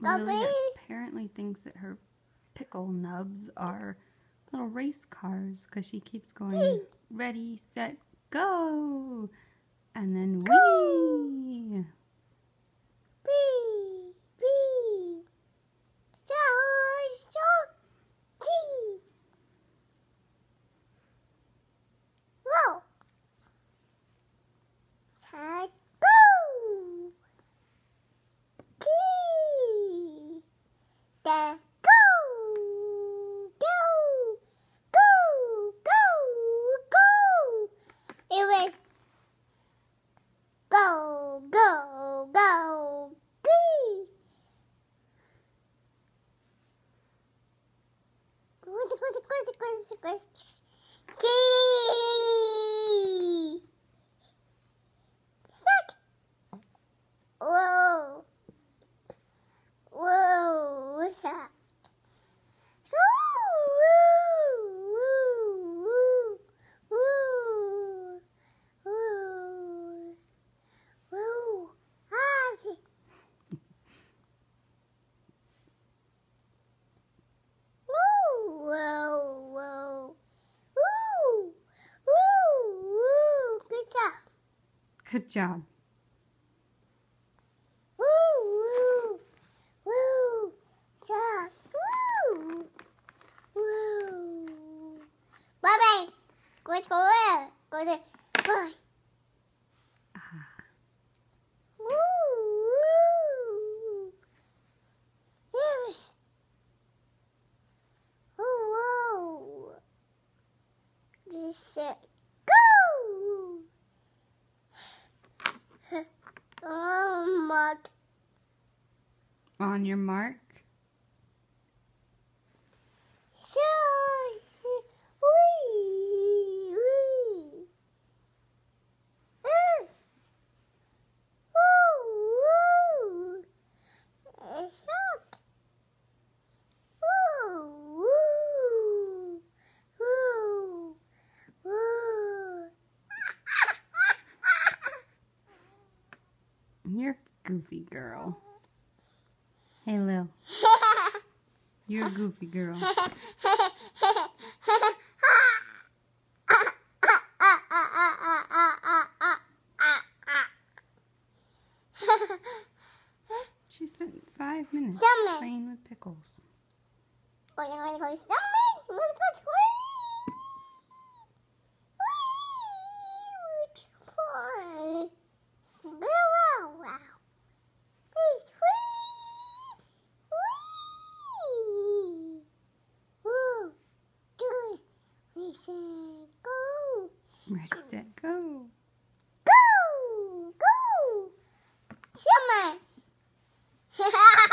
Lily apparently thinks that her pickle nubs are little race cars because she keeps going ready, set, go. And then wee. Squish, squish, squish. Gee. Suck. Whoa. Whoa. What's that? Woo, woo, woo, woo, woo, woo. Ah, shit. Woo, whoa, whoa. Woo, woo, woo. Good job. Good job. Woo, woo, woo. Woo, woo. Go to. Go to bye. Woo. Yes. Say go. oh, Mark. on your mark. So, wee, wee. Yes. Woo, woo. Uh, Shock. Woo, woo, woo, woo. You're goofy girl. Hey, Lil. You're a goofy girl. She spent five minutes playing with pickles. On my stomach. Let's go. Ready, set, go. go, go. Summer.